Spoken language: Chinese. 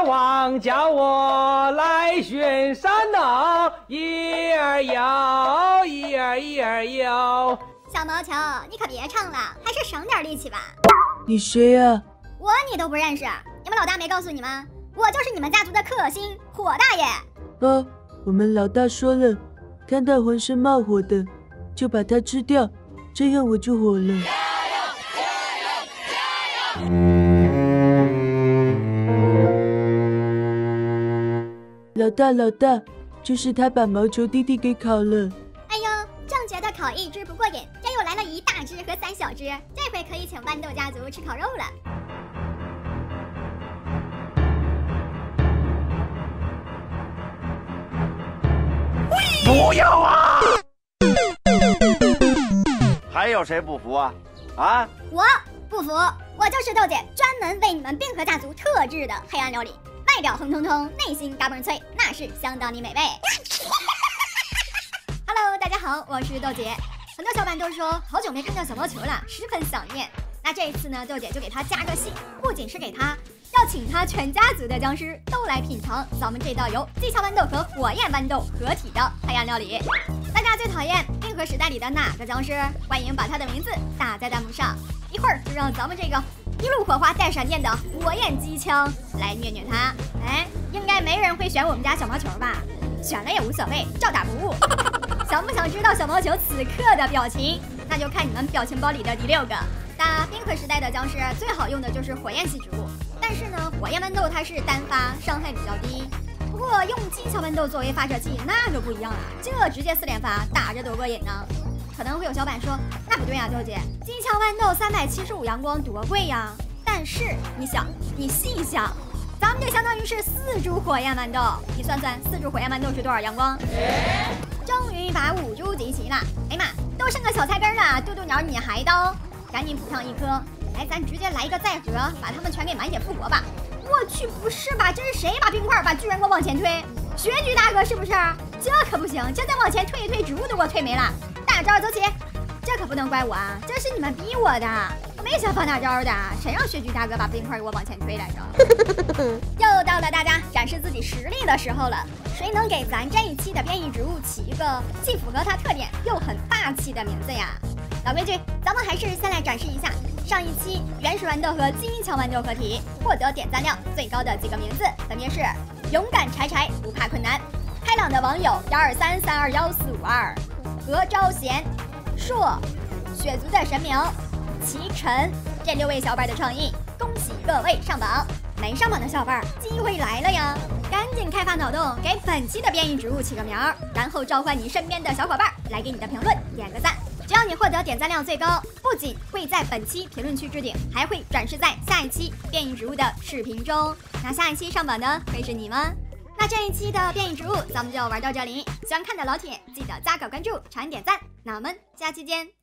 大王叫我来巡山呐，一儿摇，一儿一儿摇。小毛球，你可别唱了，还是省点力气吧。你谁呀？我你都不认识？你们老大没告诉你吗？我就是你们家族的克星火大爷。哦，我们老大说了，看到浑身冒火的，就把它吃掉，这样我就火了。老大，老大，就是他把毛球弟弟给烤了。哎呦，正觉得烤一只不过瘾，这又来了一大只和三小只，这回可以请豌豆家族吃烤肉了。不要啊！还有谁不服啊？啊！我不服，我就是豆姐，专门为你们冰河家族特制的黑暗料理，外表红彤彤，内心嘎嘣脆，那是相当的美味。Hello，大家好，我是豆姐。很多小伙伴都说好久没看到小毛球了，十分想念。那这一次呢，豆姐就给他加个戏，不仅是给他。要请他全家族的僵尸都来品尝咱们这道由机枪豌豆和火焰豌豆合体的黑暗料理。大家最讨厌冰河时代里的哪个僵尸？欢迎把他的名字打在弹幕上。一会儿就让咱们这个一路火花带闪电的火焰机枪来虐虐他。哎，应该没人会选我们家小毛球吧？选了也无所谓，照打不误。想不想知道小毛球此刻的表情？那就看你们表情包里的第六个。打冰河时代的僵尸最好用的就是火焰系植物。但是呢，火焰豌豆它是单发，伤害比较低。不过用机枪豌豆作为发射器，那就不一样了，这直接四连发，打着多过瘾呢。可能会有小伙伴说，那不对呀，豆姐，金枪豌豆三百七十五阳光多贵呀。但是你想，你细想，咱们这相当于是四株火焰豌豆，你算算四株火焰豌豆是多少阳光？终于把五株集齐了，哎呀妈，都剩个小菜根了，嘟嘟鸟你还刀，赶紧补上一颗。来，咱直接来一个再合，把他们全给满血复活吧！我去，不是吧？这是谁把冰块把巨人给我往前推？学局大哥是不是？这可不行，这再往前推一推，植物都给我推没了！大招走起！这可不能怪我啊，这是你们逼我的，我没想放大招的。谁让学局大哥把冰块给我往前推来着？又到了大家展示自己实力的时候了，谁能给咱这一期的变异植物起一个既符合它特点又很霸气的名字呀？老规矩，咱们还是先来展示一下。上一期原始豌豆和金枪豌豆合体获得点赞量最高的几个名字，分别是勇敢柴柴不怕困难、开朗的网友幺二三三二幺四五二、何昭贤、硕、血族的神明、齐晨这六位小伙伴的创意，恭喜各位上榜！没上榜的小伙伴，机会来了呀！赶紧开发脑洞，给本期的变异植物起个名儿，然后召唤你身边的小伙伴来给你的评论点个赞。只要你获得点赞量最高，不仅会在本期评论区置顶，还会展示在下一期变异植物的视频中。那下一期上榜的会是你吗？那这一期的电影植物咱们就玩到这里。喜欢看的老铁记得加个关注，长按点赞。那我们下期见。